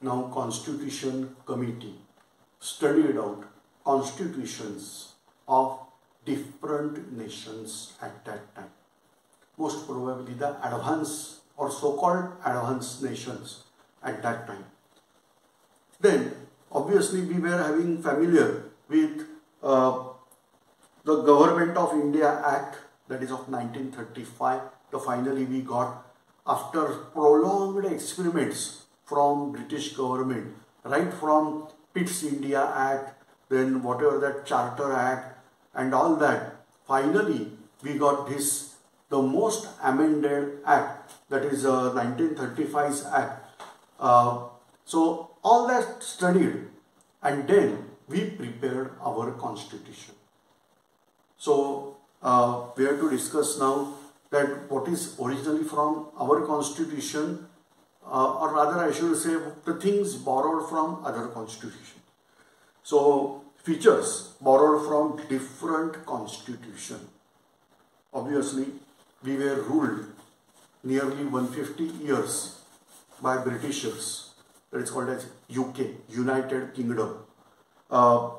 now Constitution Committee studied out constitutions of different nations at that time. Most probably the advanced or so-called advanced nations at that time. Then obviously we were having familiar with uh, the Government of India Act that is of 1935. The finally we got after prolonged experiments from British government, right from Pitt's India Act, then whatever that Charter Act and all that, finally we got this, the most amended act, that is uh, 1935's act. Uh, so all that studied and then we prepared our constitution. So uh, we have to discuss now that what is originally from our constitution uh, or rather I should say the things borrowed from other constitution. So features borrowed from different constitution. Obviously we were ruled nearly 150 years by Britishers that is called as UK, United Kingdom. Uh,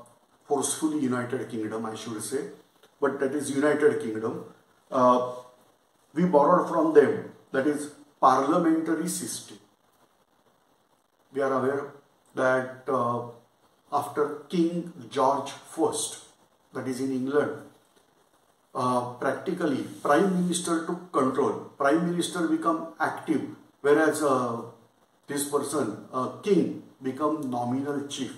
forcefully United Kingdom I should say but that is United Kingdom. Uh, we borrowed from them that is parliamentary system. We are aware that uh, after King George I, that is in England, uh, practically prime minister took control. Prime minister become active, whereas uh, this person, uh, king, become nominal chief.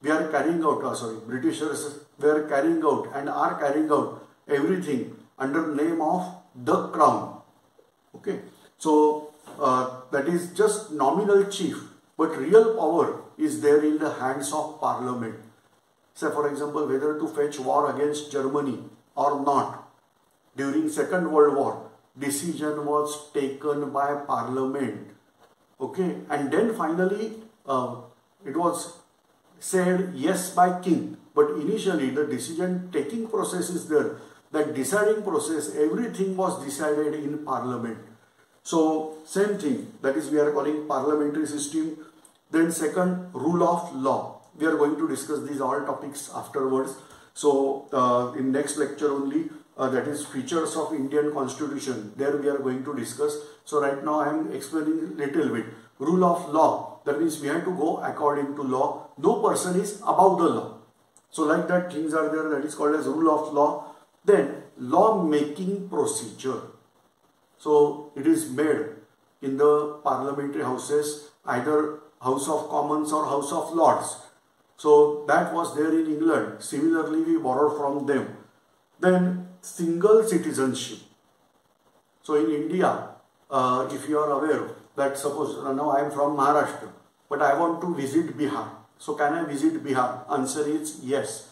We are carrying out, uh, sorry, Britishers were carrying out and are carrying out everything under name of the crown. Okay, so uh, that is just nominal chief, but real power is there in the hands of parliament. Say for example, whether to fetch war against Germany or not during Second World War, decision was taken by parliament. Okay, and then finally uh, it was said yes by king. But initially the decision taking process is there that deciding process, everything was decided in parliament. So same thing, that is we are calling parliamentary system. Then second, rule of law. We are going to discuss these all topics afterwards. So uh, in next lecture only, uh, that is features of Indian constitution. There we are going to discuss. So right now I am explaining little bit. Rule of law, that means we have to go according to law. No person is above the law. So like that things are there that is called as rule of law. Then law making procedure. So it is made in the parliamentary houses either House of Commons or House of Lords. So that was there in England. Similarly we borrowed from them. Then single citizenship. So in India, uh, if you are aware that suppose uh, now I am from Maharashtra, but I want to visit Bihar. So can I visit Bihar? Answer is yes.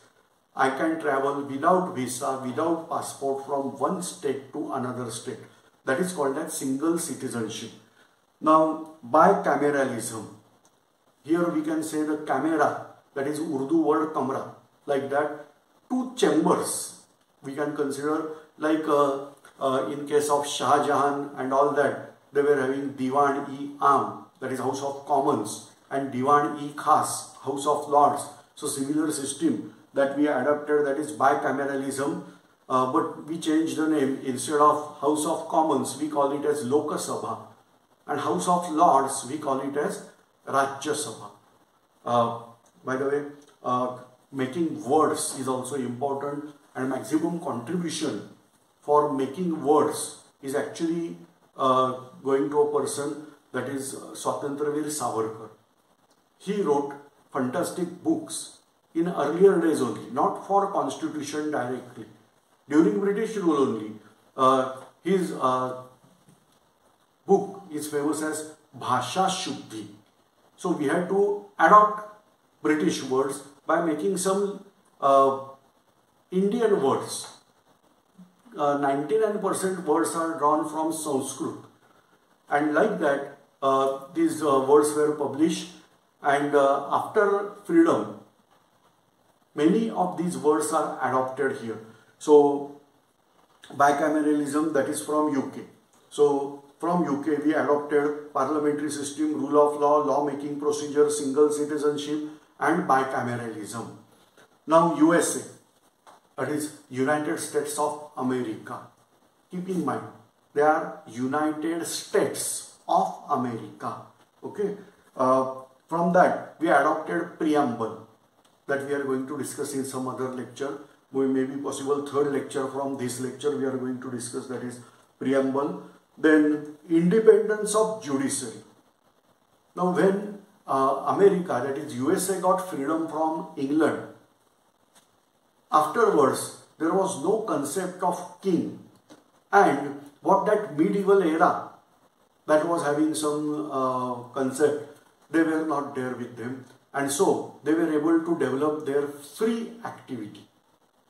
I can travel without visa, without passport from one state to another state. That is called as single citizenship. Now, bicameralism. Here we can say the camera, that is Urdu word kamra, like that. Two chambers we can consider like uh, uh, in case of Shah Jahan and all that, they were having Diwan-e-Am, that is House of Commons, and Diwan-e-Khas, House of Lords. So similar system that we adopted that is bicameralism uh, but we changed the name instead of House of Commons we call it as Lok Sabha and House of Lords we call it as Rajya Sabha. Uh, by the way, uh, making words is also important and maximum contribution for making words is actually uh, going to a person that is Swatantravir Savarkar. He wrote fantastic books in earlier days only, not for constitution directly. During British rule only, uh, his uh, book is famous as Bhasha Shuddhi. So we had to adopt British words by making some uh, Indian words. 99% uh, words are drawn from Sanskrit. And like that, uh, these uh, words were published and after freedom, Many of these words are adopted here. So bicameralism that is from UK. So from UK, we adopted parliamentary system, rule of law, law-making procedure, single citizenship and bicameralism. Now USA, that is United States of America. Keep in mind, they are United States of America. Okay. Uh, from that, we adopted preamble that we are going to discuss in some other lecture. We may be possible third lecture from this lecture we are going to discuss that is preamble. Then independence of judiciary. Now when uh, America that is USA got freedom from England, afterwards there was no concept of king and what that medieval era that was having some uh, concept they were not there with them and so they were able to develop their free activity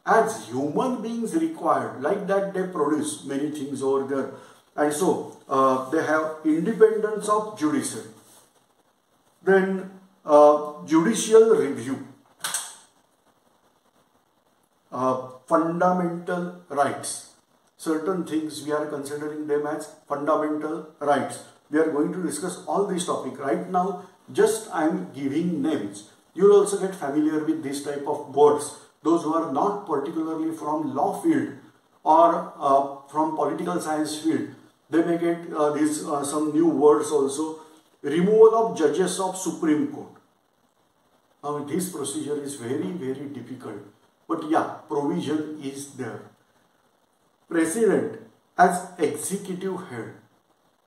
as human beings required like that they produce many things over there. And so uh, they have independence of judiciary. Then uh, judicial review. Uh, fundamental rights. Certain things we are considering them as fundamental rights. We are going to discuss all these topics right now just I am giving names. You will also get familiar with this type of words. Those who are not particularly from law field or uh, from political science field, they may get uh, these uh, some new words also. Removal of judges of Supreme Court. Now this procedure is very very difficult. But yeah, provision is there. President as executive head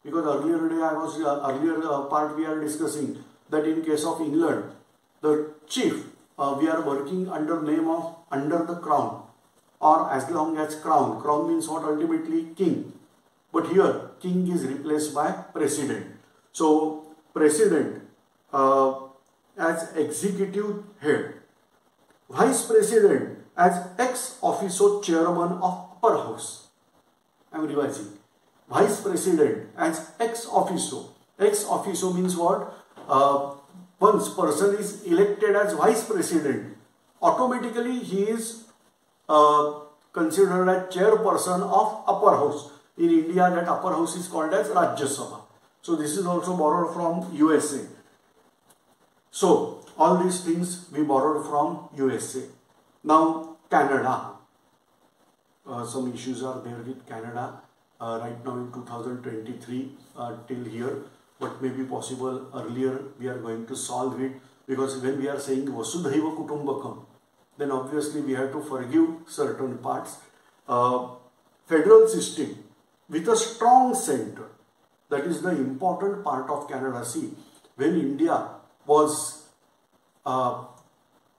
because earlier day I was uh, earlier uh, part we are discussing that in case of England the chief uh, we are working under name of under the crown or as long as crown. Crown means what ultimately? King. But here king is replaced by president. So president uh, as executive head vice president as ex officio chairman of upper house. I am revising vice president as ex officio. Ex officio means what? Uh, once person is elected as vice president, automatically he is uh, considered as chairperson of upper house. In India, that upper house is called as Rajya Sabha. So this is also borrowed from USA. So all these things we borrowed from USA. Now Canada. Uh, some issues are there with Canada uh, right now in 2023 uh, till here but may be possible earlier we are going to solve it because when we are saying Vasudhaiva Kutumbakam then obviously we have to forgive certain parts. Uh, federal system with a strong center that is the important part of Canada. See when India was uh,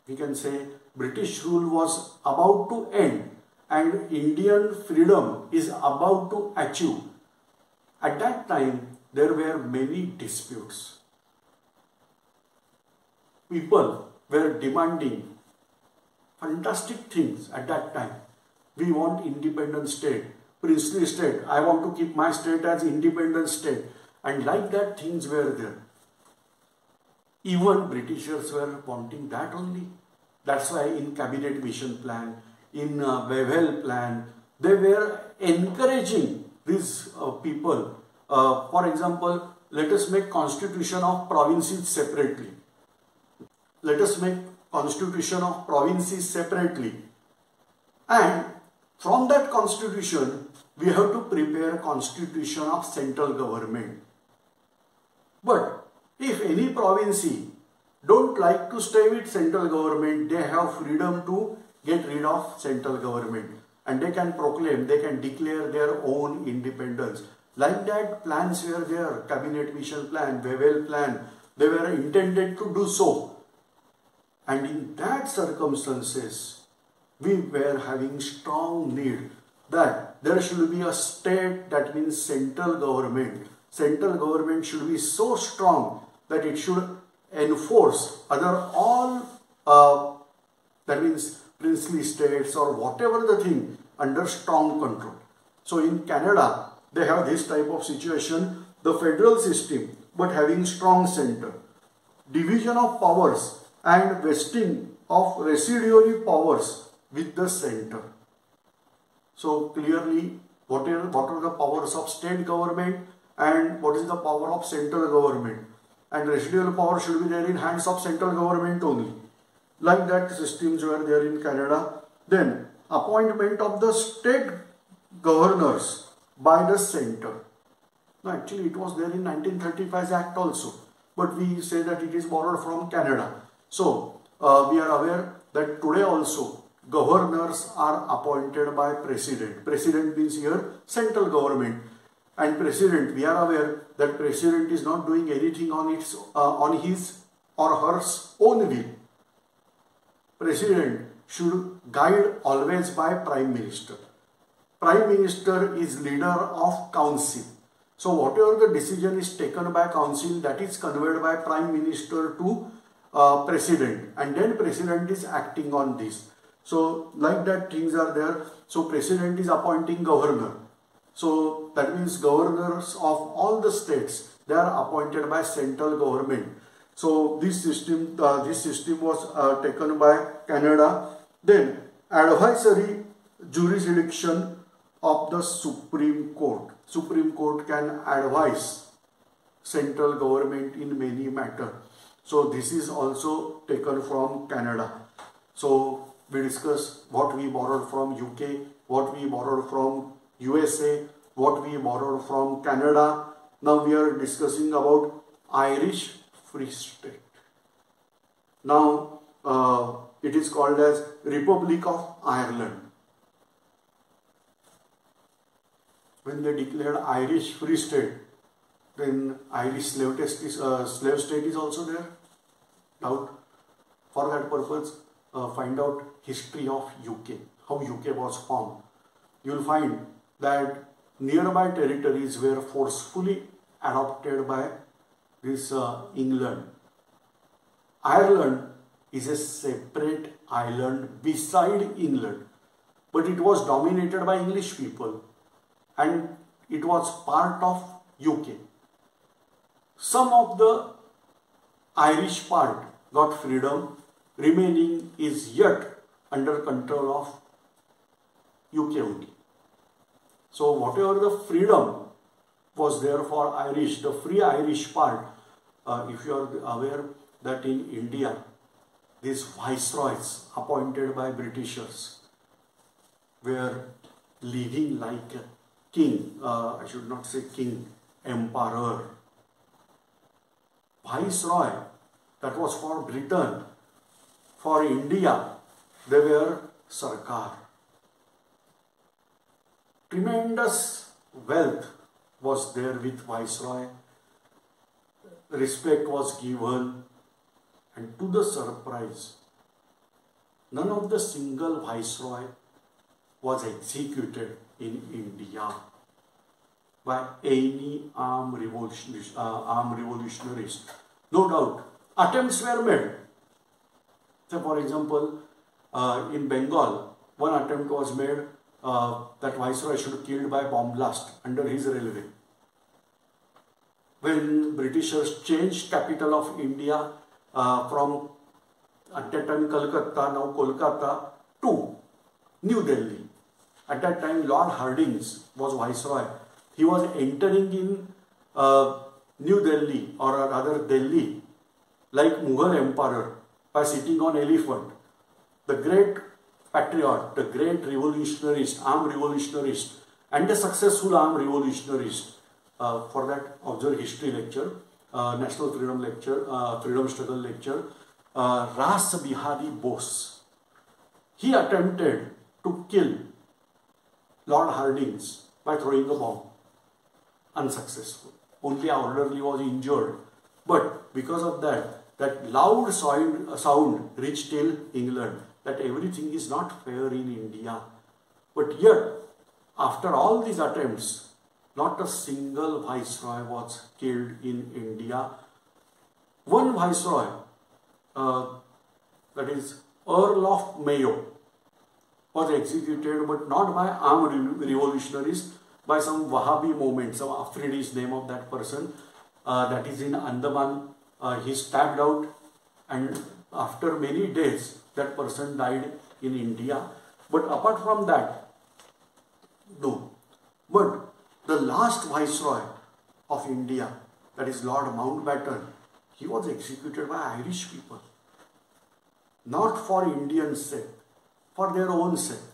we can say British rule was about to end and Indian freedom is about to achieve. At that time, there were many disputes. People were demanding fantastic things at that time. We want independent state, princely state. I want to keep my state as independent state. And like that, things were there. Even Britishers were wanting that only. That's why in cabinet mission plan, in uh, plan, they were encouraging these uh, people. Uh, for example, let us make constitution of provinces separately. Let us make constitution of provinces separately. And from that constitution, we have to prepare constitution of central government. But if any province don't like to stay with central government, they have freedom to get rid of central government and they can proclaim, they can declare their own independence. Like that, plans were there, cabinet mission plan, Wavell plan, they were intended to do so. And in that circumstances, we were having strong need that there should be a state that means central government. Central government should be so strong that it should enforce other all uh, that means princely states or whatever the thing under strong control. So in Canada, they have this type of situation, the federal system, but having strong center. Division of powers and vesting of residuary powers with the center. So clearly, what are, what are the powers of state government? and what is the power of central government and residual power should be there in hands of central government only. Like that systems were there in Canada. Then appointment of the state governors by the center. No, actually it was there in 1935 Act also, but we say that it is borrowed from Canada. So uh, we are aware that today also governors are appointed by president. President means here central government and president we are aware that president is not doing anything on its uh, on his or her own will. President should guide always by prime minister. Prime minister is leader of council. So whatever the decision is taken by council that is conveyed by prime minister to uh, president and then president is acting on this. So like that things are there. So president is appointing governor. So that means governors of all the states they are appointed by central government. So this system uh, this system was uh, taken by Canada. Then advisory jurisdiction of the Supreme Court. Supreme Court can advise central government in many matter. So this is also taken from Canada. So we discuss what we borrowed from UK, what we borrowed from USA, what we borrowed from Canada. Now we are discussing about Irish Free State. Now uh, it is called as Republic of Ireland. When they declared Irish Free State, then Irish slave, is, uh, slave state is also there. Doubt. For that purpose, uh, find out history of UK, how UK was formed. You will find that nearby territories were forcefully adopted by this uh, England. Ireland is a separate island beside England, but it was dominated by English people and it was part of UK. Some of the Irish part got freedom remaining is yet under control of UK only. So whatever the freedom was there for Irish, the free Irish part, uh, if you are aware that in India, these viceroys appointed by Britishers were living like king, uh, I should not say king, emperor. Viceroy, that was for Britain, for India, they were Sarkar. Tremendous wealth was there with Viceroy. Respect was given. And to the surprise, none of the single Viceroy was executed in India by any armed, revolution, uh, armed revolutionaries. No doubt, attempts were made so for example, uh, in Bengal, one attempt was made uh, that Viceroy should be killed by bomb blast under his railway. When Britishers changed capital of India uh, from at that time Calcutta, now Kolkata, to New Delhi. At that time, Lord Hardinge was Viceroy. He was entering in uh, New Delhi or rather Delhi like Mughal Emperor by sitting on elephant. The great patriot, the great revolutionarist, armed revolutionarist, and the successful armed revolutionarist. Uh, for that, observe history lecture, uh, national freedom lecture, uh, freedom struggle lecture, uh, Ras Bihari Bose. He attempted to kill Lord Hardinge by throwing a bomb. Unsuccessful. Only orderly was injured. But because of that, that loud sound, sound reached till England, that everything is not fair in India. But yet, after all these attempts, not a single viceroy was killed in India. One viceroy, uh, that is Earl of Mayo, was executed but not by armed revolutionaries, by some Wahhabi movement, some Afridi name of that person, uh, that is in Andaman uh, he stabbed out and after many days that person died in India. But apart from that, no. But the last viceroy of India, that is Lord Mountbatten, he was executed by Irish people. Not for Indian sake, for their own sake.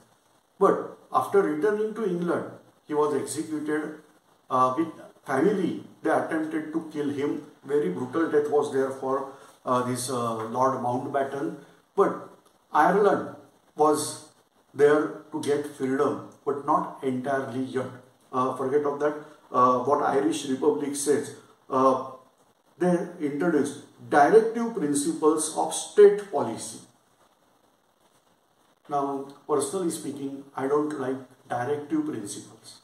But after returning to England, he was executed uh, with family. They attempted to kill him. Very brutal death was there for uh, this uh, Lord Mountbatten. But Ireland was there to get freedom, but not entirely yet. Uh, forget of that. Uh, what Irish Republic says. Uh, they introduced directive principles of state policy. Now, personally speaking, I don't like directive principles.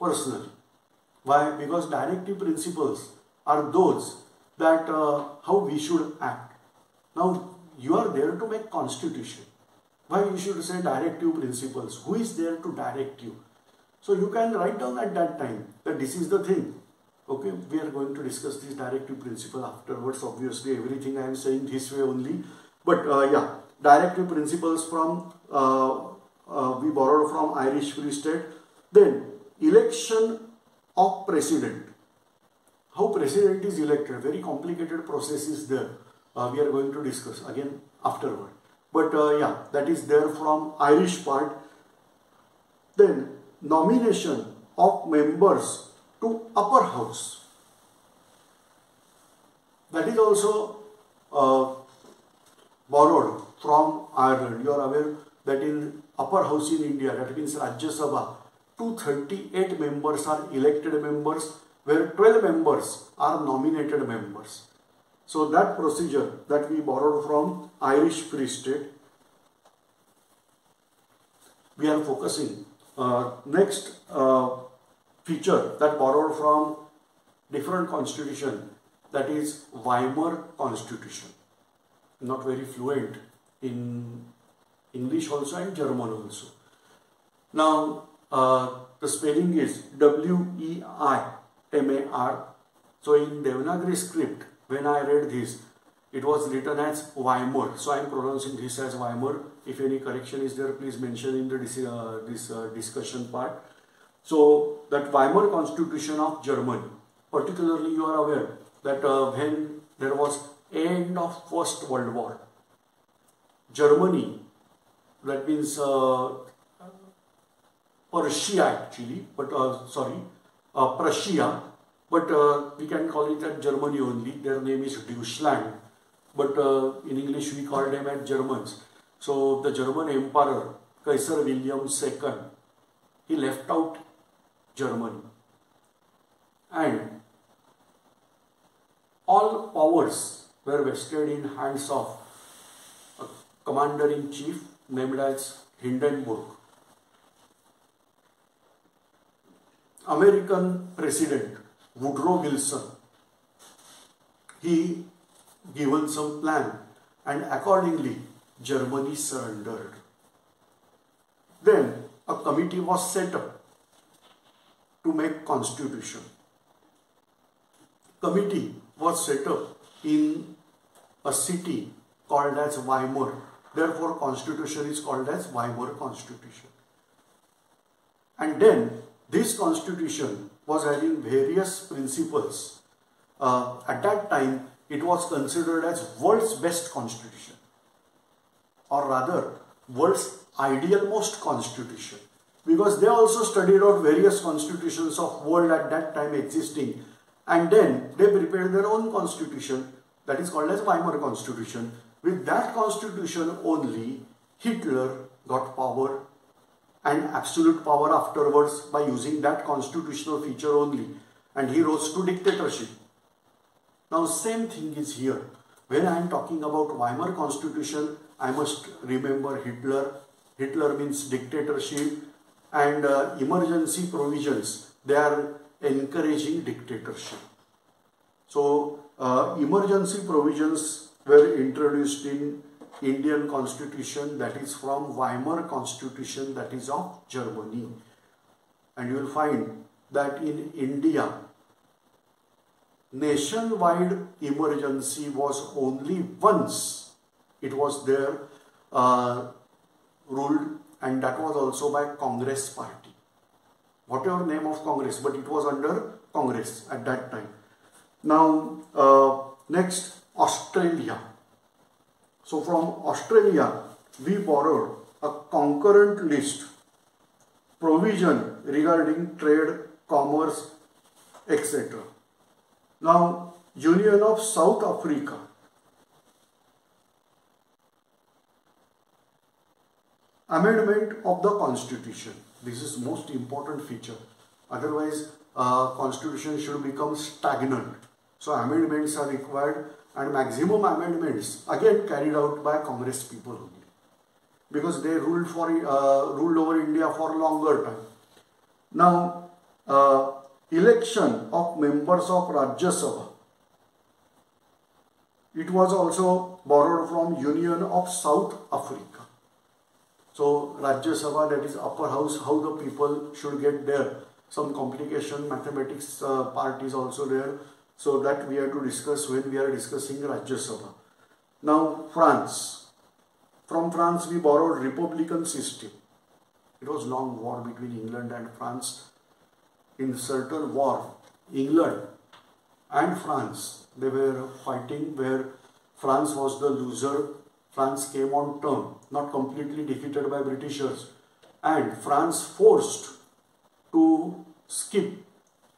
Personally. Why? Because directive principles are those that uh, how we should act. Now, you are there to make constitution. Why you should say directive principles? Who is there to direct you? So you can write down at that time that this is the thing. Okay, we are going to discuss this directive principle afterwards. Obviously, everything I am saying this way only. But uh, yeah, directive principles from uh, uh, we borrowed from Irish Free State. Then election of president. How president is elected? Very complicated process is there. Uh, we are going to discuss again afterward. But uh, yeah, that is there from Irish part. Then nomination of members to upper house. That is also uh, borrowed from Ireland. You are aware that in upper house in India, that means Rajya Sabha, 238 members are elected members, where 12 members are nominated members. So that procedure that we borrowed from Irish Free State, we are focusing. Uh, next uh, feature that borrowed from different constitution, that is Weimar Constitution. Not very fluent in English also and German also. Now, uh, the spelling is W-E-I-M-A-R. So in Devanagari script, when I read this, it was written as Weimar. So I am pronouncing this as Weimar. If any correction is there, please mention in the dis uh, this uh, discussion part. So that Weimar Constitution of Germany, particularly you are aware that uh, when there was end of First World War, Germany, that means uh, Persia actually, but uh, sorry, uh, Prussia, but uh, we can call it as Germany only. Their name is Deutschland, but uh, in English we call them as Germans. So the German Emperor Kaiser William II, he left out Germany, and all powers were vested in hands of commander-in-chief named as Hindenburg. American President Woodrow Wilson, he given some plan and accordingly Germany surrendered. Then a committee was set up to make constitution. Committee was set up in a city called as Weimar Therefore, constitution is called as Weimar Constitution. And then this constitution was having various principles. Uh, at that time, it was considered as world's best constitution. Or rather, world's ideal most constitution. Because they also studied out various constitutions of world at that time existing. And then they prepared their own constitution that is called as Weimar Constitution with that constitution only, Hitler got power and absolute power afterwards by using that constitutional feature only. And he rose to dictatorship. Now same thing is here. When I am talking about Weimar constitution, I must remember Hitler. Hitler means dictatorship and uh, emergency provisions. They are encouraging dictatorship. So uh, emergency provisions were introduced in Indian constitution that is from Weimar constitution that is of Germany. And you will find that in India, nationwide emergency was only once it was there uh, ruled and that was also by Congress party. Whatever name of Congress, but it was under Congress at that time. Now, uh, next, Australia. So from Australia, we borrowed a concurrent list provision regarding trade, commerce, etc. Now, Union of South Africa. Amendment of the Constitution. This is most important feature. Otherwise, uh, Constitution should become stagnant. So amendments are required and maximum amendments again carried out by Congress people only because they ruled for uh, ruled over India for longer time. Now, uh, election of members of Rajya Sabha. It was also borrowed from Union of South Africa. So Rajya Sabha, that is upper house, how the people should get there. Some complication, mathematics uh, part is also there. So that we have to discuss when we are discussing Rajya Sabha. Now France. From France we borrowed Republican system. It was long war between England and France. In certain war, England and France, they were fighting where France was the loser. France came on term, not completely defeated by Britishers. And France forced to skip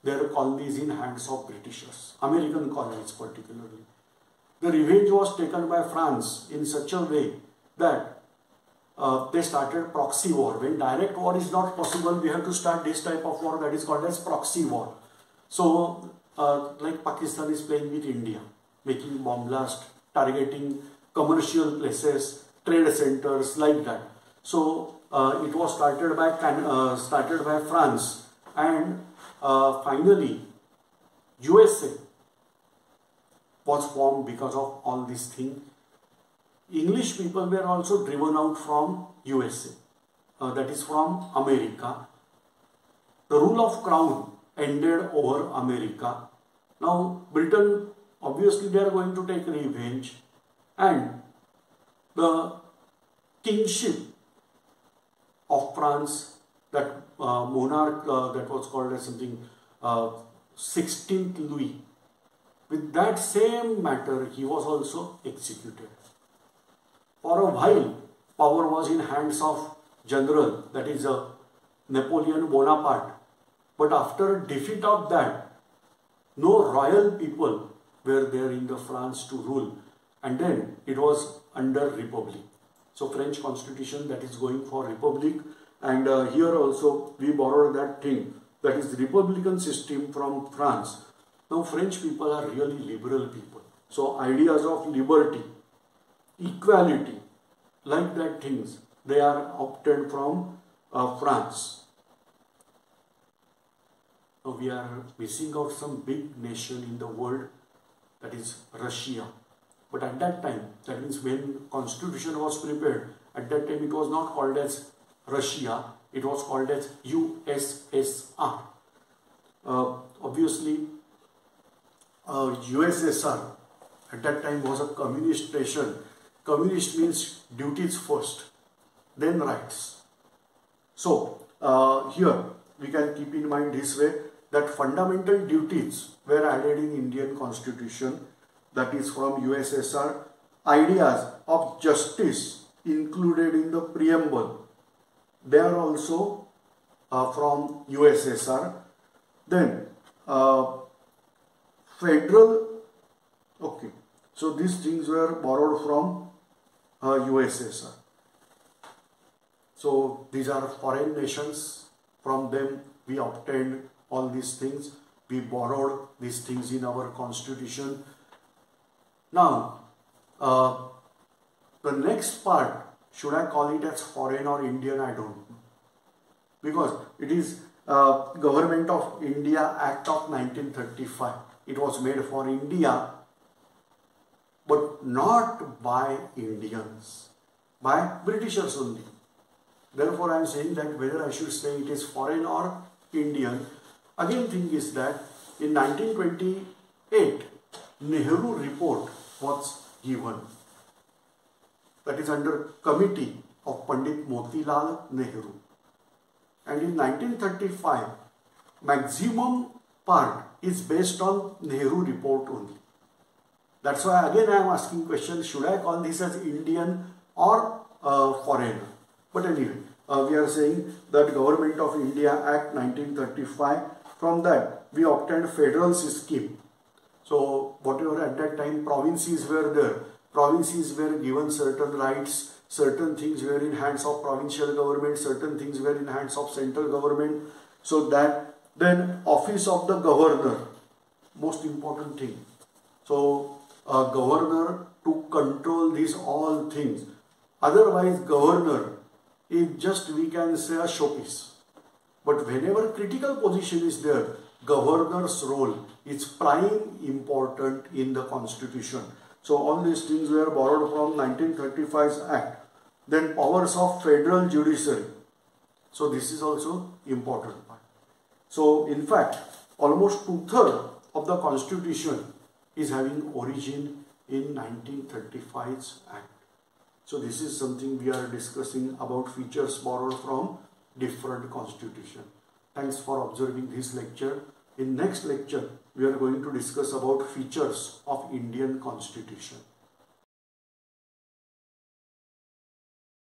their colonies in hands of Britishers, American colonies particularly. The revenge was taken by France in such a way that uh, they started proxy war. When direct war is not possible, we have to start this type of war that is called as proxy war. So, uh, like Pakistan is playing with India, making bomb blast, targeting commercial places, trade centers, like that. So, uh, it was started by uh, started by France and uh, finally USA was formed because of all these things English people were also driven out from USA, uh, that is from America. The rule of crown ended over America. Now Britain, obviously they are going to take revenge and the kingship of France, that uh, monarch uh, that was called as something uh, 16th Louis, with that same matter he was also executed. For a while, power was in hands of general, that is uh, Napoleon Bonaparte. But after defeat of that, no royal people were there in the France to rule. And then it was under republic. So French constitution that is going for republic. And uh, here also we borrowed that thing that is republican system from France. Now French people are really liberal people. So ideas of liberty, equality, like that things, they are obtained from uh, France. Now we are missing out some big nation in the world, that is Russia. But at that time, that means when constitution was prepared, at that time it was not called as Russia, it was called as USSR. Uh, obviously, uh, USSR at that time was a communist nation Communist means duties first, then rights. So, uh, here we can keep in mind this way that fundamental duties were added in Indian constitution that is from USSR. Ideas of justice included in the preamble. They are also uh, from USSR. Then uh, federal, okay. So these things were borrowed from uh, USSR. So these are foreign nations. From them we obtained all these things. We borrowed these things in our constitution. Now, uh, the next part, should I call it as foreign or Indian, I don't know. Because it is uh, Government of India Act of 1935. It was made for India but not by Indians, by Britishers only. Therefore, I am saying that whether I should say it is foreign or Indian. Again, thing is that in 1928, Nehru report was given. That is under committee of Pandit Motilal Nehru. And in 1935, maximum part is based on Nehru report only. That's why again I am asking question, should I call this as Indian or uh, foreign? But anyway, uh, we are saying that Government of India Act 1935, from that we obtained federal scheme. So whatever at that time provinces were there, provinces were given certain rights, certain things were in hands of provincial government, certain things were in hands of central government. So that then office of the governor, most important thing. So a governor to control these all things. Otherwise governor is just we can say a showpiece. But whenever critical position is there, governor's role is prime important in the constitution. So all these things were borrowed from 1935's act. Then powers of federal judiciary. So this is also important. So in fact, almost two-thirds of the constitution is having origin in 1935's act. So this is something we are discussing about features borrowed from different constitution. Thanks for observing this lecture. In next lecture, we are going to discuss about features of Indian constitution.